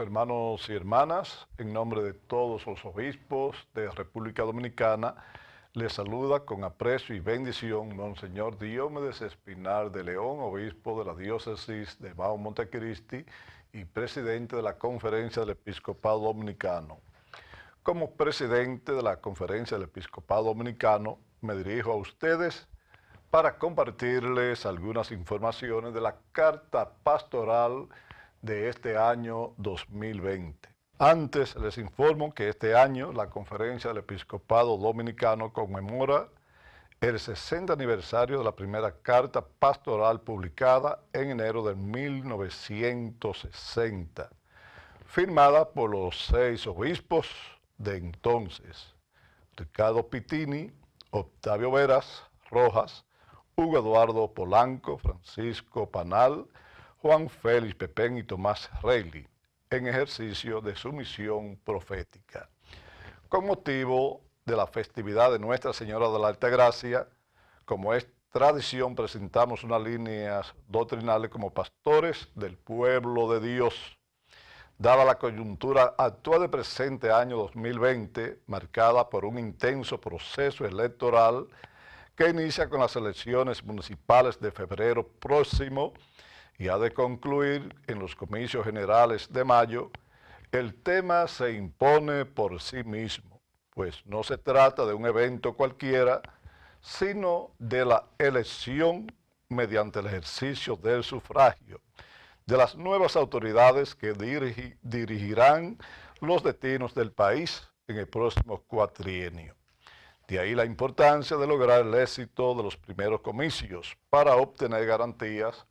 Hermanos y hermanas, en nombre de todos los obispos de República Dominicana, les saluda con aprecio y bendición Monseñor Diomedes Espinar de León, obispo de la diócesis de Mao Montecristi y presidente de la Conferencia del Episcopado Dominicano. Como presidente de la Conferencia del Episcopado Dominicano, me dirijo a ustedes para compartirles algunas informaciones de la Carta Pastoral de este año 2020. Antes les informo que este año la Conferencia del Episcopado Dominicano conmemora el 60 aniversario de la primera carta pastoral publicada en enero de 1960, firmada por los seis obispos de entonces, Ricardo Pitini, Octavio Veras, Rojas, Hugo Eduardo Polanco, Francisco Panal, Juan Félix Pepén y Tomás Reilly en ejercicio de su misión profética. Con motivo de la festividad de Nuestra Señora de la Alta Gracia, como es tradición, presentamos unas líneas doctrinales como pastores del pueblo de Dios. Dada la coyuntura actual del presente año 2020, marcada por un intenso proceso electoral que inicia con las elecciones municipales de febrero próximo, y ha de concluir en los comicios generales de mayo, el tema se impone por sí mismo, pues no se trata de un evento cualquiera, sino de la elección mediante el ejercicio del sufragio de las nuevas autoridades que dirigirán los destinos del país en el próximo cuatrienio. De ahí la importancia de lograr el éxito de los primeros comicios para obtener garantías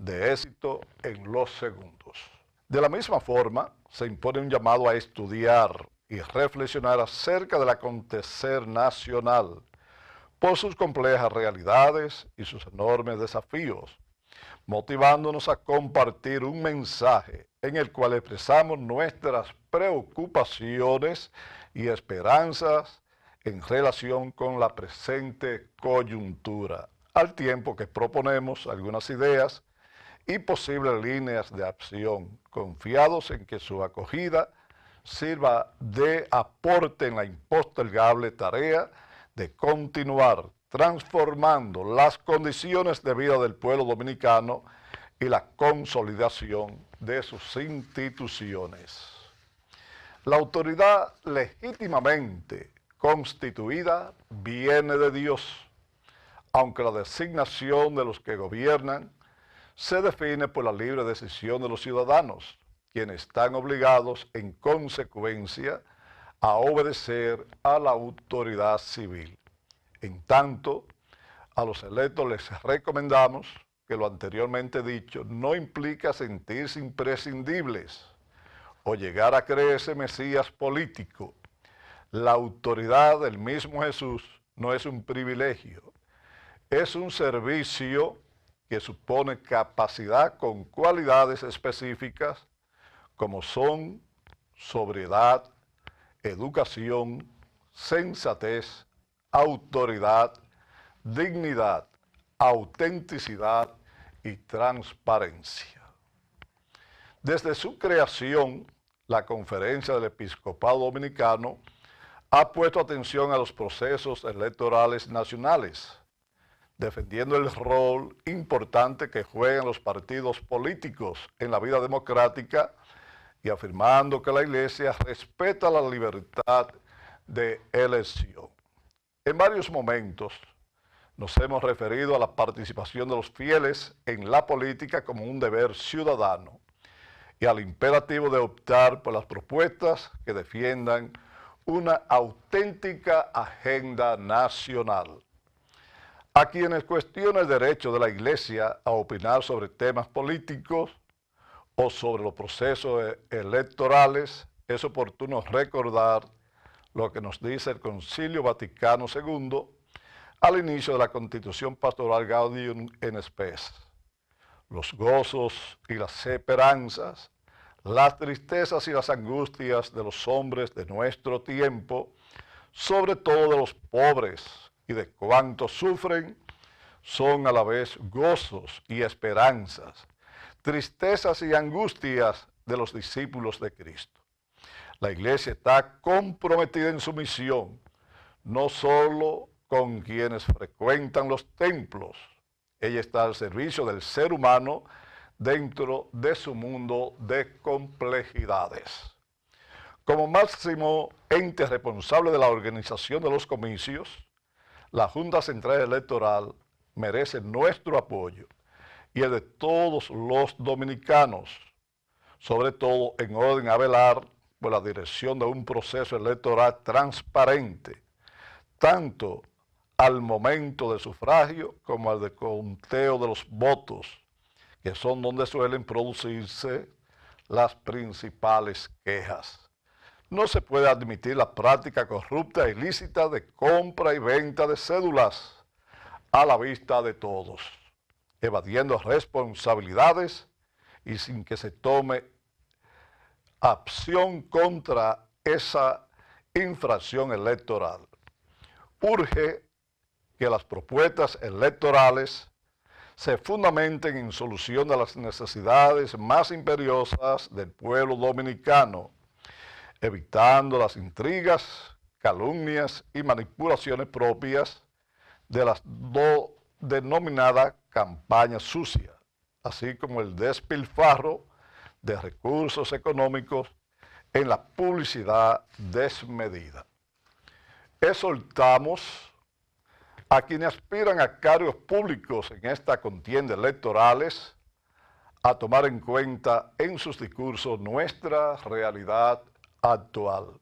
de éxito en los segundos. De la misma forma, se impone un llamado a estudiar y reflexionar acerca del acontecer nacional por sus complejas realidades y sus enormes desafíos, motivándonos a compartir un mensaje en el cual expresamos nuestras preocupaciones y esperanzas en relación con la presente coyuntura, al tiempo que proponemos algunas ideas y posibles líneas de acción, confiados en que su acogida sirva de aporte en la impostergable tarea de continuar transformando las condiciones de vida del pueblo dominicano y la consolidación de sus instituciones. La autoridad legítimamente constituida viene de Dios, aunque la designación de los que gobiernan se define por la libre decisión de los ciudadanos, quienes están obligados en consecuencia a obedecer a la autoridad civil. En tanto, a los electos les recomendamos que lo anteriormente dicho no implica sentirse imprescindibles o llegar a creerse mesías político. La autoridad del mismo Jesús no es un privilegio, es un servicio que supone capacidad con cualidades específicas como son sobriedad, educación, sensatez, autoridad, dignidad, autenticidad y transparencia. Desde su creación, la Conferencia del Episcopado Dominicano ha puesto atención a los procesos electorales nacionales defendiendo el rol importante que juegan los partidos políticos en la vida democrática y afirmando que la Iglesia respeta la libertad de elección. En varios momentos nos hemos referido a la participación de los fieles en la política como un deber ciudadano y al imperativo de optar por las propuestas que defiendan una auténtica agenda nacional. A quienes cuestionan el derecho de la Iglesia a opinar sobre temas políticos o sobre los procesos e-, electorales, es oportuno recordar lo que nos dice el Concilio Vaticano II al inicio de la Constitución Pastoral Gaudium en Spes. Los gozos y las esperanzas, las tristezas y las angustias de los hombres de nuestro tiempo, sobre todo de los pobres, y de cuánto sufren, son a la vez gozos y esperanzas, tristezas y angustias de los discípulos de Cristo. La iglesia está comprometida en su misión, no solo con quienes frecuentan los templos, ella está al servicio del ser humano dentro de su mundo de complejidades. Como máximo ente responsable de la organización de los comicios, la Junta Central Electoral merece nuestro apoyo y el de todos los dominicanos, sobre todo en orden a velar por la dirección de un proceso electoral transparente, tanto al momento del sufragio como al de conteo de los votos, que son donde suelen producirse las principales quejas. No se puede admitir la práctica corrupta e ilícita de compra y venta de cédulas a la vista de todos, evadiendo responsabilidades y sin que se tome acción contra esa infracción electoral. Urge que las propuestas electorales se fundamenten en solución de las necesidades más imperiosas del pueblo dominicano, evitando las intrigas, calumnias y manipulaciones propias de las denominadas denominada campaña sucia, así como el despilfarro de recursos económicos en la publicidad desmedida. Exhortamos a quienes aspiran a cargos públicos en esta contienda electorales a tomar en cuenta en sus discursos nuestra realidad actual,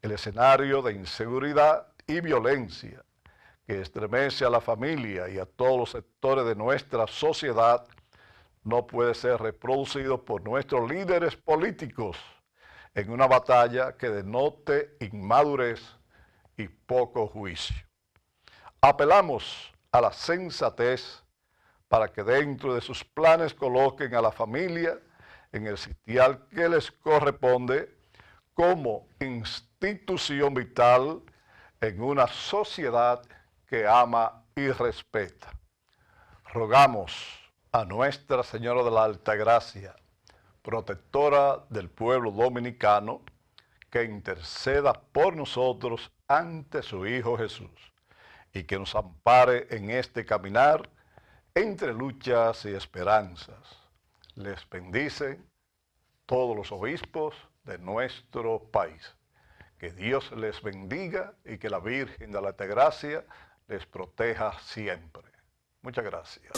el escenario de inseguridad y violencia que estremece a la familia y a todos los sectores de nuestra sociedad no puede ser reproducido por nuestros líderes políticos en una batalla que denote inmadurez y poco juicio. Apelamos a la sensatez para que dentro de sus planes coloquen a la familia en el sitial que les corresponde como institución vital en una sociedad que ama y respeta. Rogamos a Nuestra Señora de la Alta Gracia, protectora del pueblo dominicano, que interceda por nosotros ante su Hijo Jesús y que nos ampare en este caminar entre luchas y esperanzas. Les bendice todos los obispos de nuestro país. Que Dios les bendiga y que la Virgen de la Altagracia les proteja siempre. Muchas gracias.